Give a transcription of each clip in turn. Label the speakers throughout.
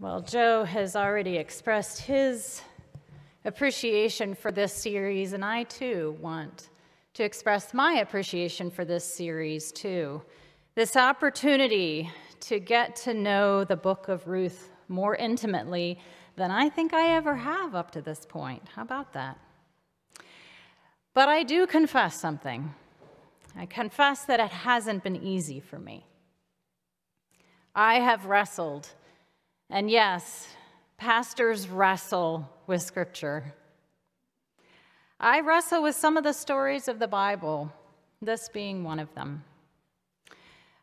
Speaker 1: Well, Joe has already expressed his appreciation for this series, and I too want to express my appreciation for this series too. This opportunity to get to know the book of Ruth more intimately than I think I ever have up to this point. How about that? But I do confess something. I confess that it hasn't been easy for me. I have wrestled and yes, pastors wrestle with Scripture. I wrestle with some of the stories of the Bible, this being one of them.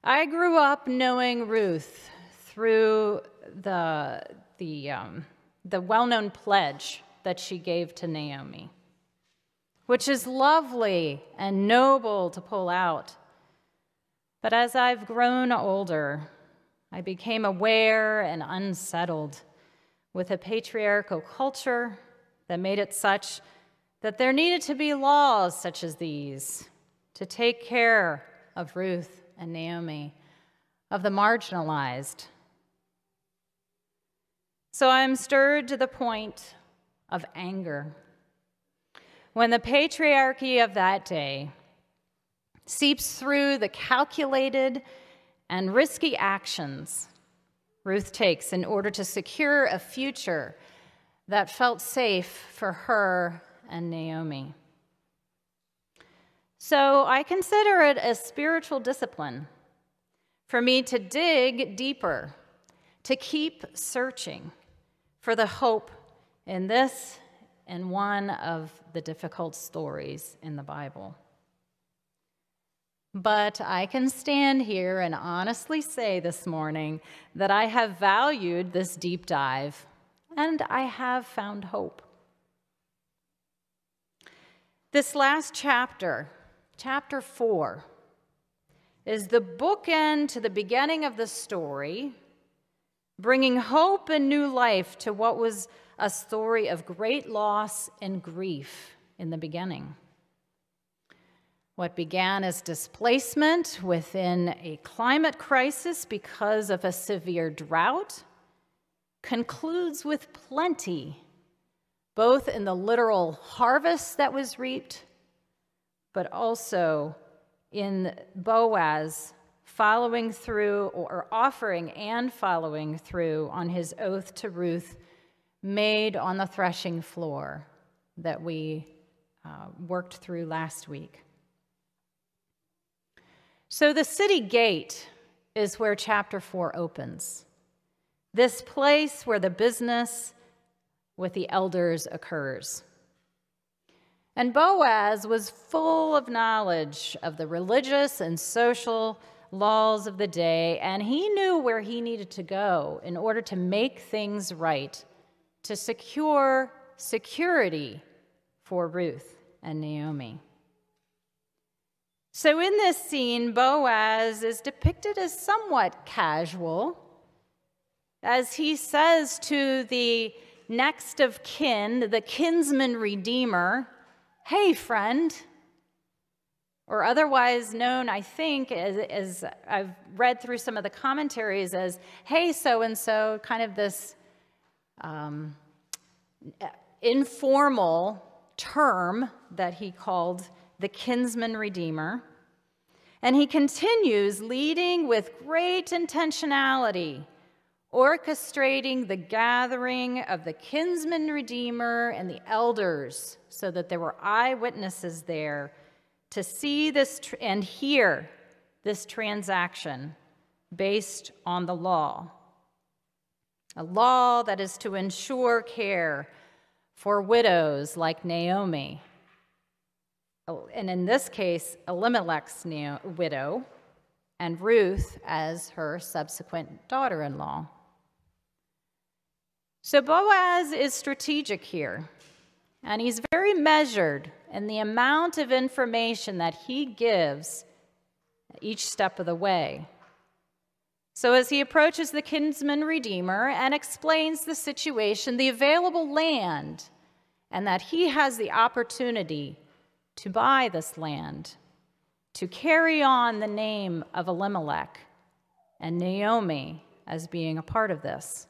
Speaker 1: I grew up knowing Ruth through the, the, um, the well known pledge that she gave to Naomi, which is lovely and noble to pull out. But as I've grown older, I became aware and unsettled with a patriarchal culture that made it such that there needed to be laws such as these to take care of Ruth and Naomi, of the marginalized. So I'm stirred to the point of anger when the patriarchy of that day seeps through the calculated and risky actions Ruth takes in order to secure a future that felt safe for her and Naomi. So I consider it a spiritual discipline for me to dig deeper, to keep searching for the hope in this and one of the difficult stories in the Bible. But I can stand here and honestly say this morning that I have valued this deep dive and I have found hope. This last chapter, chapter four, is the bookend to the beginning of the story, bringing hope and new life to what was a story of great loss and grief in the beginning. What began as displacement within a climate crisis because of a severe drought concludes with plenty, both in the literal harvest that was reaped, but also in Boaz following through or offering and following through on his oath to Ruth made on the threshing floor that we uh, worked through last week. So, the city gate is where chapter 4 opens. This place where the business with the elders occurs. And Boaz was full of knowledge of the religious and social laws of the day, and he knew where he needed to go in order to make things right, to secure security for Ruth and Naomi. So, in this scene, Boaz is depicted as somewhat casual, as he says to the next of kin, the kinsman redeemer, Hey, friend, or otherwise known, I think, as, as, I've read through some of the commentaries as, hey, so and so, kind of this um, informal term that he called the kinsman redeemer. And he continues leading with great intentionality, orchestrating the gathering of the kinsman redeemer and the elders so that there were eyewitnesses there to see this tr- and hear this transaction based on the law. A law that is to ensure care for widows like Naomi and in this case, Elimelech's new widow, and Ruth as her subsequent daughter in law. So Boaz is strategic here, and he's very measured in the amount of information that he gives each step of the way. So, as he approaches the kinsman redeemer and explains the situation, the available land, and that he has the opportunity to buy this land, to carry on the name of Elimelech and Naomi as being a part of this.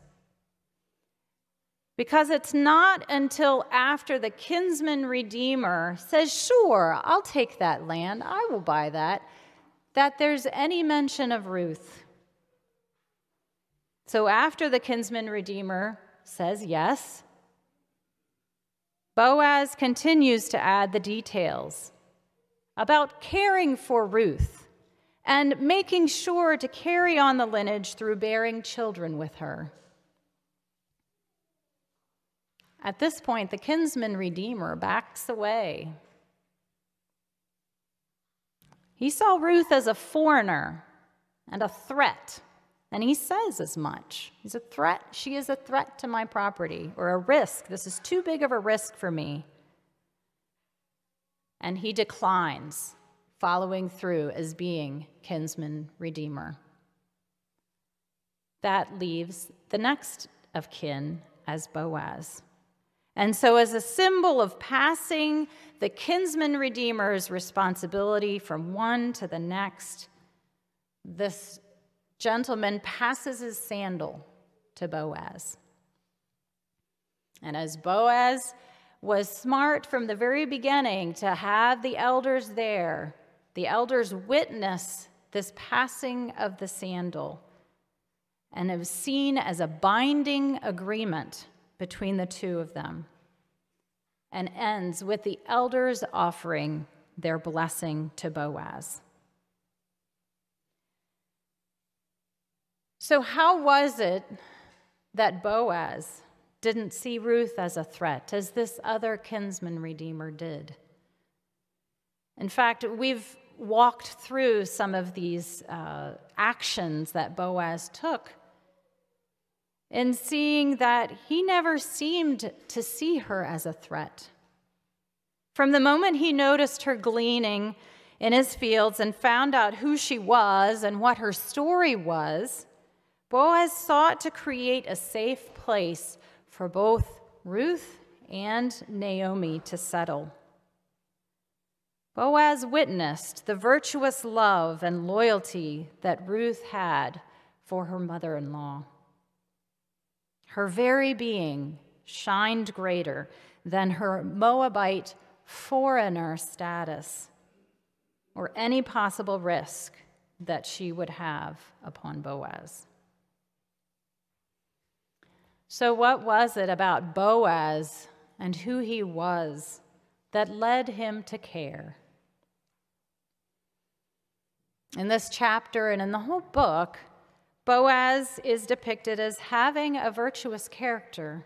Speaker 1: Because it's not until after the kinsman redeemer says, Sure, I'll take that land, I will buy that, that there's any mention of Ruth. So after the kinsman redeemer says yes, Boaz continues to add the details about caring for Ruth and making sure to carry on the lineage through bearing children with her. At this point, the kinsman redeemer backs away. He saw Ruth as a foreigner and a threat, and he says as much. He's a threat. She is a threat to my property or a risk. This is too big of a risk for me. And he declines following through as being kinsman redeemer. That leaves the next of kin as Boaz. And so, as a symbol of passing the kinsman redeemer's responsibility from one to the next, this gentleman passes his sandal to Boaz. And as Boaz was smart from the very beginning to have the elders there, the elders witness this passing of the sandal, and it seen as a binding agreement between the two of them and ends with the elders offering their blessing to Boaz. So, how was it that Boaz didn't see Ruth as a threat, as this other kinsman redeemer did? In fact, we've walked through some of these uh, actions that Boaz took in seeing that he never seemed to see her as a threat. From the moment he noticed her gleaning in his fields and found out who she was and what her story was, Boaz sought to create a safe place for both Ruth and Naomi to settle. Boaz witnessed the virtuous love and loyalty that Ruth had for her mother in law. Her very being shined greater than her Moabite foreigner status or any possible risk that she would have upon Boaz. So, what was it about Boaz and who he was that led him to care? In this chapter and in the whole book, Boaz is depicted as having a virtuous character,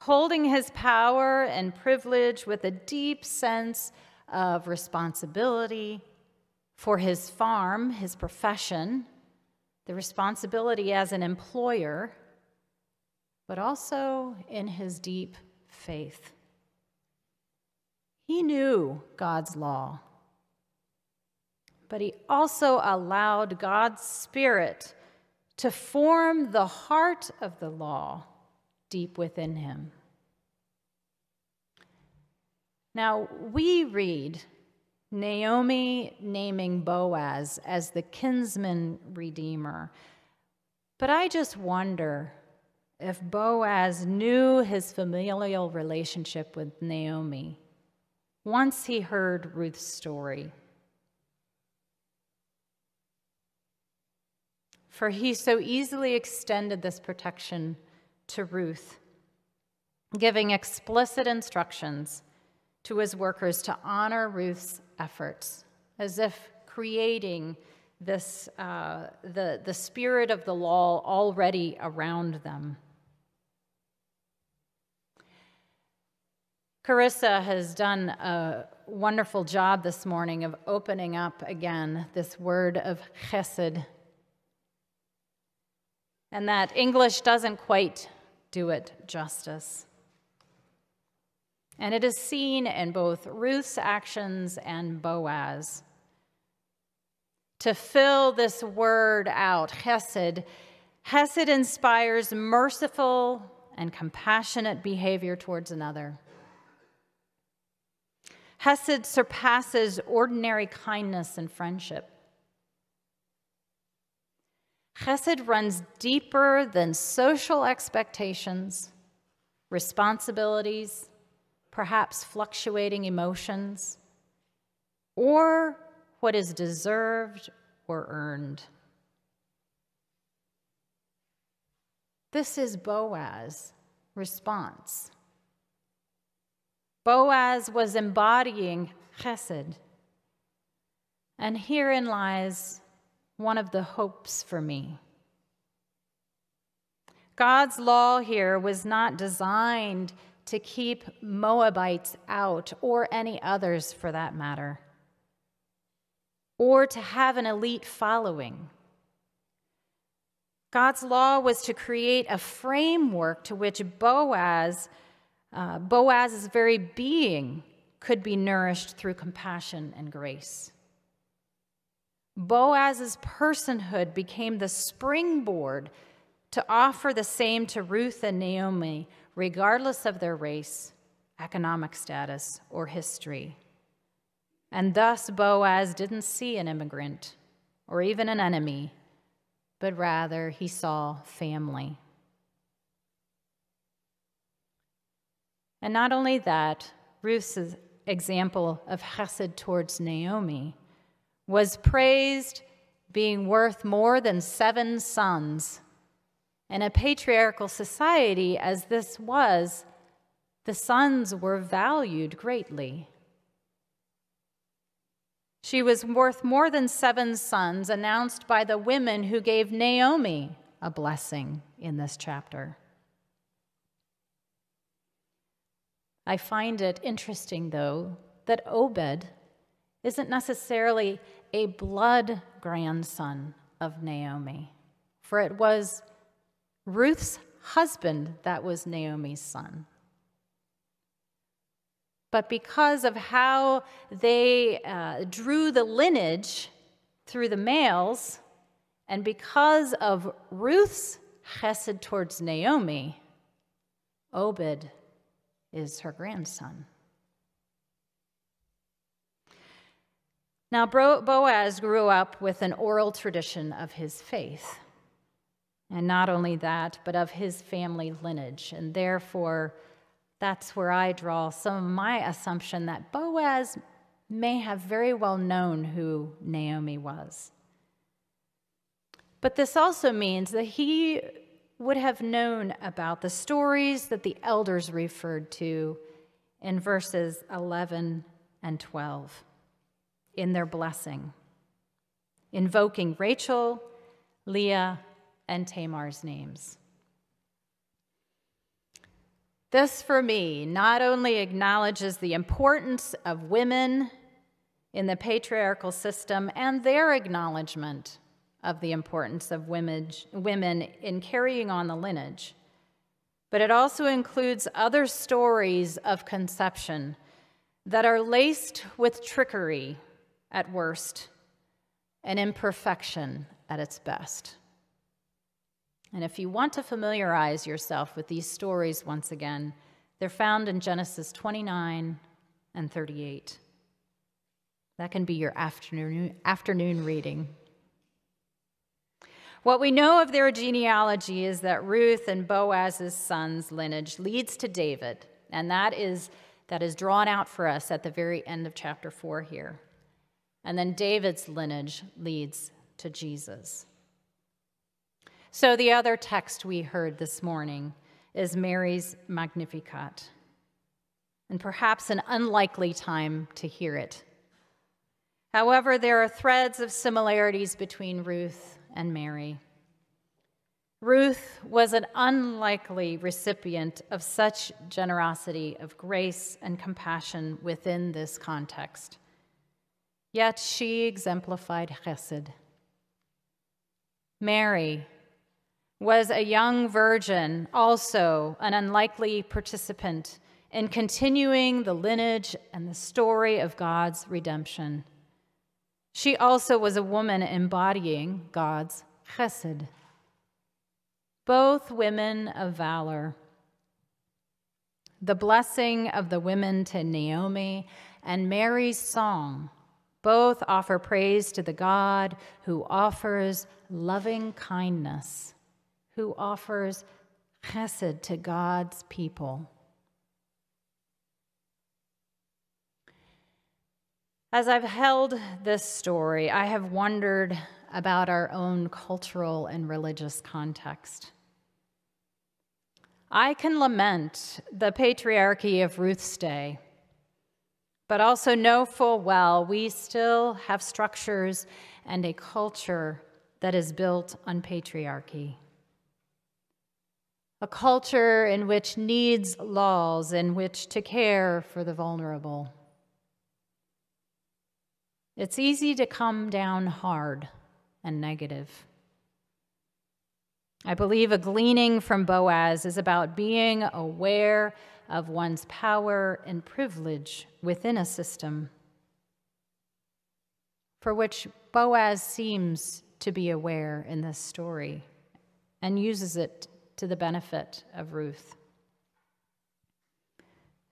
Speaker 1: holding his power and privilege with a deep sense of responsibility for his farm, his profession, the responsibility as an employer, but also in his deep faith. He knew God's law but he also allowed God's Spirit to form the heart of the law deep within him. Now, we read Naomi naming Boaz as the kinsman redeemer, but I just wonder if Boaz knew his familial relationship with Naomi once he heard Ruth's story. for he so easily extended this protection to Ruth, giving explicit instructions to his workers to honor Ruth's efforts, as if creating this, uh, the, the spirit of the law already around them. Carissa has done a wonderful job this morning of opening up again this word of chesed and that English doesn't quite do it justice. And it is seen in both Ruth's actions and Boaz. To fill this word out, chesed, chesed inspires merciful and compassionate behavior towards another. Hesed surpasses ordinary kindness and friendship. Chesed runs deeper than social expectations responsibilities, perhaps fluctuating emotions, or what is deserved or earned. This is Boaz's response. Boaz was embodying chesed. And herein lies one of the hopes for me. God's law here was not designed to keep Moabites out, or any others for that matter, or to have an elite following. God's law was to create a framework to which Boaz, uh, Boaz's very being, could be nourished through compassion and grace. Boaz's personhood became the springboard to offer the same to Ruth and Naomi, regardless of their race, economic status, or history. And thus, Boaz didn't see an immigrant or even an enemy, but rather he saw family. And not only that, Ruth's example of chesed towards Naomi was praised being worth more than seven sons. In a patriarchal society as this was, the sons were valued greatly. She was worth more than seven sons, announced by the women who gave Naomi a blessing in this chapter. I find it interesting, though, that Obed isn't necessarily a blood grandson of Naomi, for it was Ruth's husband that was Naomi's son. But because of how they uh, drew the lineage through the males, and because of Ruth's chesed towards Naomi, Obed is her grandson. Now, Boaz grew up with an oral tradition of his faith. And not only that, but of his family lineage. And therefore, that's where I draw some of my assumption that Boaz may have very well known who Naomi was. But this also means that he would have known about the stories that the elders referred to in verses 11 and 12 in their blessing, invoking Rachel, Leah, and Tamar's names. This, for me, not only acknowledges the importance of women in the patriarchal system and their acknowledgement of the importance of women, women in carrying on the lineage, but it also includes other stories of conception that are laced with trickery at worst and imperfection at its best. And if you want to familiarize yourself with these stories once again, they're found in Genesis 29 and 38. That can be your afternoon, afternoon reading. What we know of their genealogy is that Ruth and Boaz's son's lineage leads to David, and that is, that is drawn out for us at the very end of chapter 4 here. And then David's lineage leads to Jesus. So the other text we heard this morning is Mary's Magnificat, and perhaps an unlikely time to hear it. However, there are threads of similarities between Ruth and Mary. Ruth was an unlikely recipient of such generosity of grace and compassion within this context. Yet she exemplified chesed. Mary was a young virgin, also an unlikely participant in continuing the lineage and the story of God's redemption. She also was a woman embodying God's chesed. Both women of valor. The blessing of the women to Naomi and Mary's song both offer praise to the God who offers loving kindness, who offers chesed to God's people. As I've held this story, I have wondered about our own cultural and religious context. I can lament the patriarchy of Ruth's day, but also know full well we still have structures and a culture that is built on patriarchy. A culture in which needs laws in which to care for the vulnerable. It's easy to come down hard and negative. I believe a gleaning from Boaz is about being aware of one's power and privilege within a system for which Boaz seems to be aware in this story and uses it to the benefit of Ruth.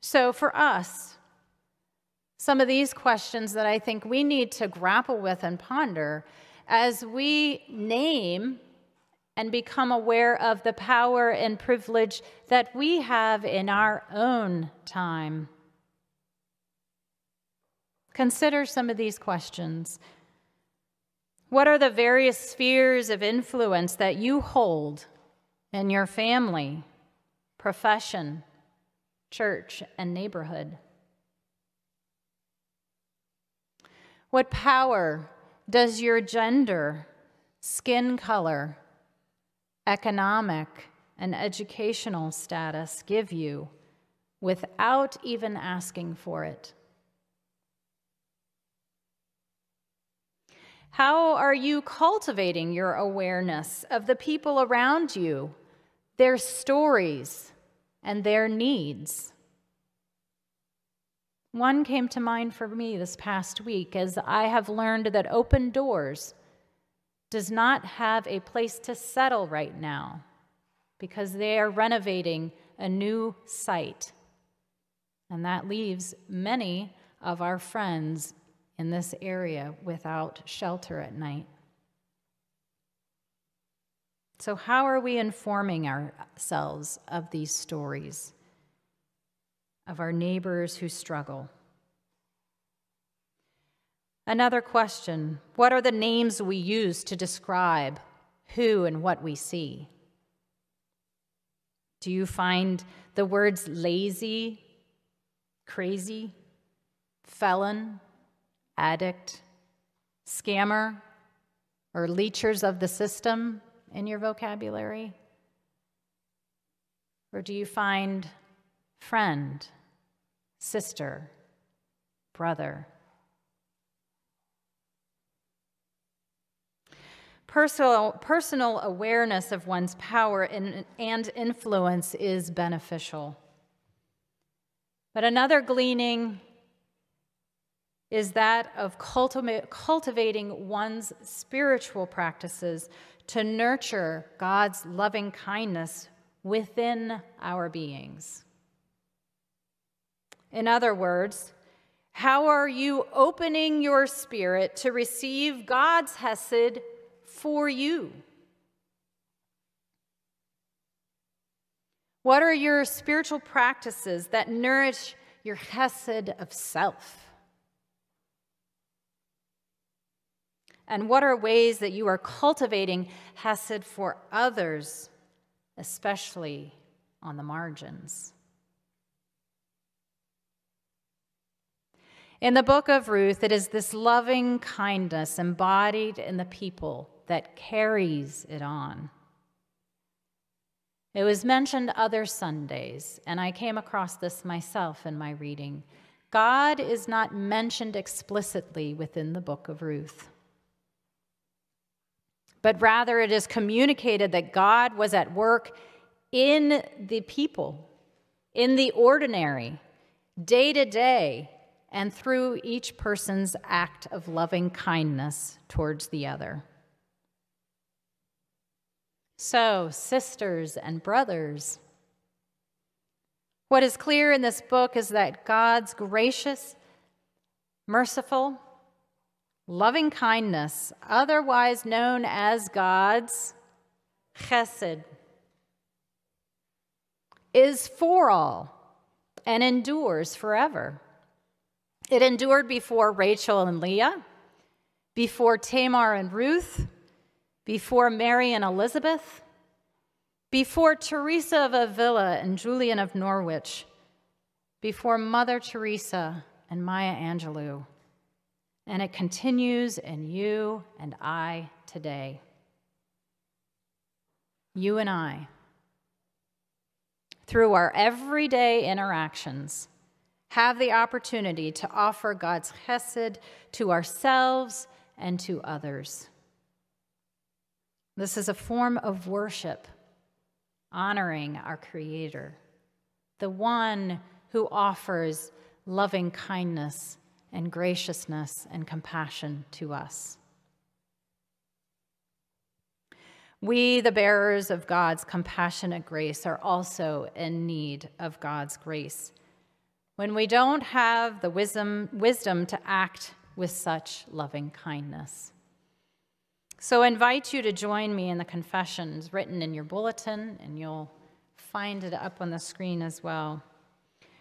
Speaker 1: So, for us, some of these questions that I think we need to grapple with and ponder as we name and become aware of the power and privilege that we have in our own time. Consider some of these questions. What are the various spheres of influence that you hold in your family, profession, church, and neighborhood? What power does your gender, skin color, economic, and educational status give you without even asking for it? How are you cultivating your awareness of the people around you, their stories, and their needs? One came to mind for me this past week as I have learned that open doors does not have a place to settle right now because they are renovating a new site. And that leaves many of our friends in this area without shelter at night. So, how are we informing ourselves of these stories of our neighbors who struggle? Another question What are the names we use to describe who and what we see? Do you find the words lazy, crazy, felon, addict, scammer, or leechers of the system in your vocabulary? Or do you find friend, sister, brother? Personal, personal awareness of one's power and, and influence is beneficial. But another gleaning is that of cultivating one's spiritual practices to nurture God's loving kindness within our beings. In other words, how are you opening your spirit to receive God's Hesed for you? What are your spiritual practices that nourish your Hesed of self? And what are ways that you are cultivating Hesed for others, especially on the margins? In the book of Ruth, it is this loving kindness embodied in the people that carries it on. It was mentioned other Sundays, and I came across this myself in my reading. God is not mentioned explicitly within the book of Ruth but rather it is communicated that God was at work in the people, in the ordinary, day to day, and through each person's act of loving kindness towards the other. So, sisters and brothers, what is clear in this book is that God's gracious, merciful, loving kindness, otherwise known as God's chesed, is for all and endures forever. It endured before Rachel and Leah, before Tamar and Ruth, before Mary and Elizabeth, before Teresa of Avila and Julian of Norwich, before Mother Teresa and Maya Angelou. And it continues in you and I today. You and I. Through our everyday interactions, have the opportunity to offer God's chesed to ourselves and to others. This is a form of worship, honoring our Creator, the one who offers loving kindness and graciousness and compassion to us. We, the bearers of God's compassionate grace, are also in need of God's grace when we don't have the wisdom, wisdom to act with such loving kindness. So I invite you to join me in the confessions written in your bulletin, and you'll find it up on the screen as well,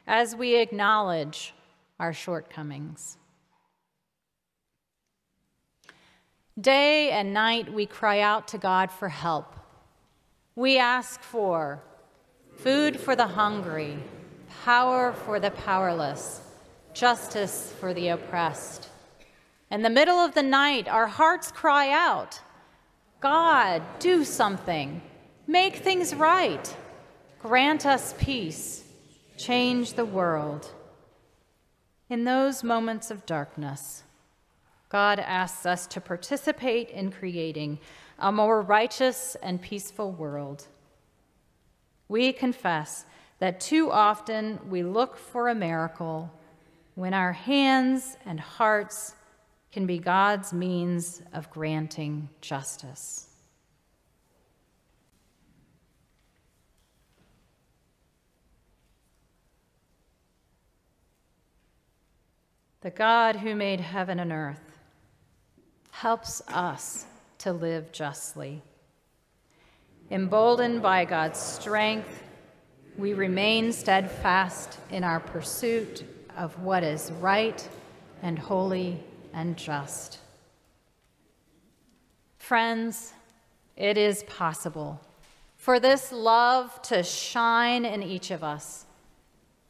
Speaker 1: as we acknowledge our shortcomings. Day and night, we cry out to God for help. We ask for food for the hungry, power for the powerless, justice for the oppressed. In the middle of the night, our hearts cry out God, do something. Make things right. Grant us peace. Change the world. In those moments of darkness, God asks us to participate in creating a more righteous and peaceful world. We confess that too often we look for a miracle when our hands and hearts can be God's means of granting justice. The God who made heaven and earth helps us to live justly. Emboldened by God's strength, we remain steadfast in our pursuit of what is right and holy and just. Friends, it is possible for this love to shine in each of us,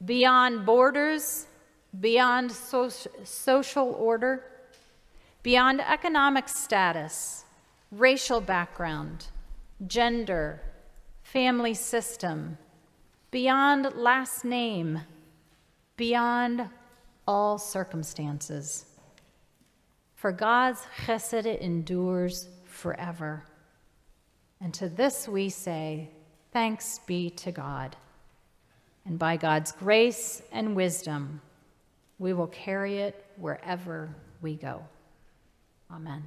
Speaker 1: beyond borders, beyond so social order, beyond economic status, racial background, gender, family system, beyond last name, beyond all circumstances. For God's chesed endures forever. And to this we say, Thanks be to God. And by God's grace and wisdom, we will carry it wherever we go. Amen.